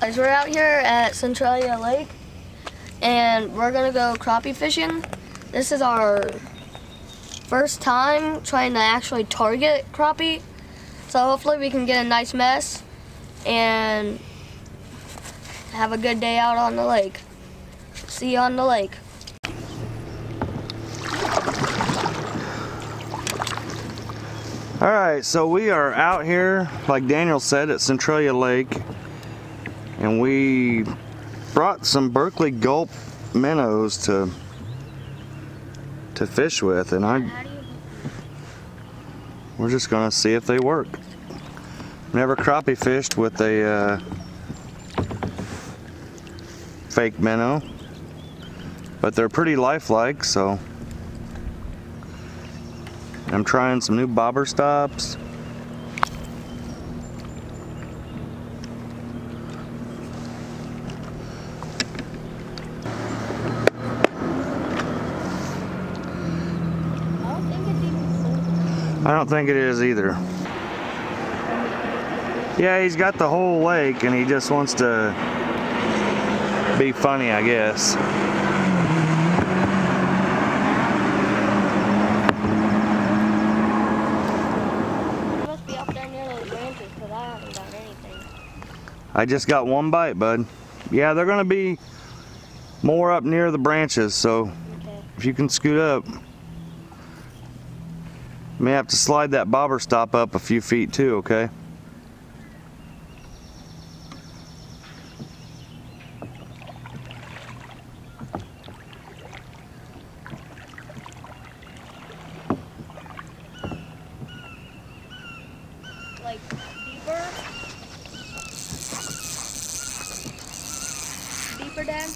Guys, we're out here at Centralia Lake and we're gonna go crappie fishing. This is our first time trying to actually target crappie. So hopefully we can get a nice mess and have a good day out on the lake. See you on the lake. All right, so we are out here, like Daniel said, at Centralia Lake, and we brought some Berkley Gulp minnows to to fish with, and I we're just gonna see if they work. Never crappie fished with a uh, fake minnow, but they're pretty lifelike, so. I'm trying some new bobber stops. I don't think it is either. Yeah, he's got the whole lake and he just wants to be funny, I guess. must be up there near those branches I haven't got anything. I just got one bite, bud. Yeah, they're gonna be more up near the branches, so Okay. if you can scoot up. May have to slide that bobber stop up a few feet too, okay? Like deeper? Deeper, Dad?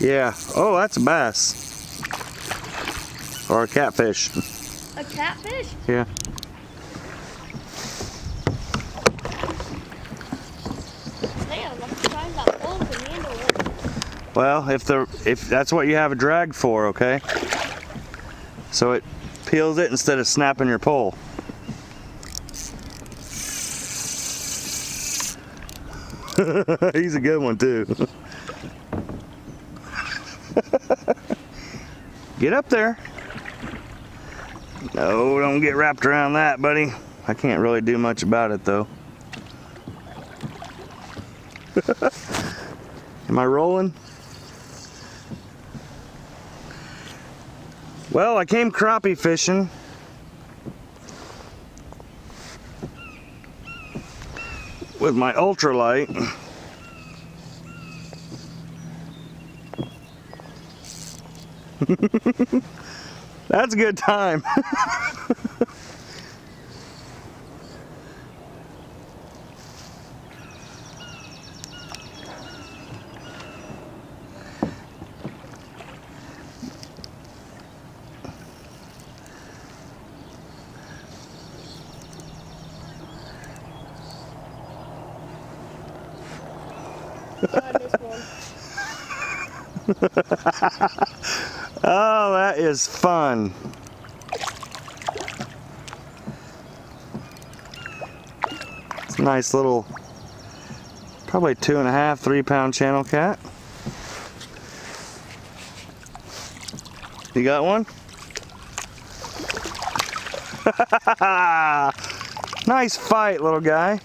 Yeah. Oh, that's a bass. Or a catfish. A catfish? Yeah. Damn, I'm trying that pole can handle it. Well, if the if that's what you have a drag for, okay? So it peels it instead of snapping your pole. He's a good one too. get up there. No, don't get wrapped around that, buddy. I can't really do much about it though. Am I rolling? Well, I came crappie fishing. With my ultralight. That's a good time. Oh, that is fun. It's a nice little, probably two and a half, three pound channel cat. You got one? nice fight, little guy.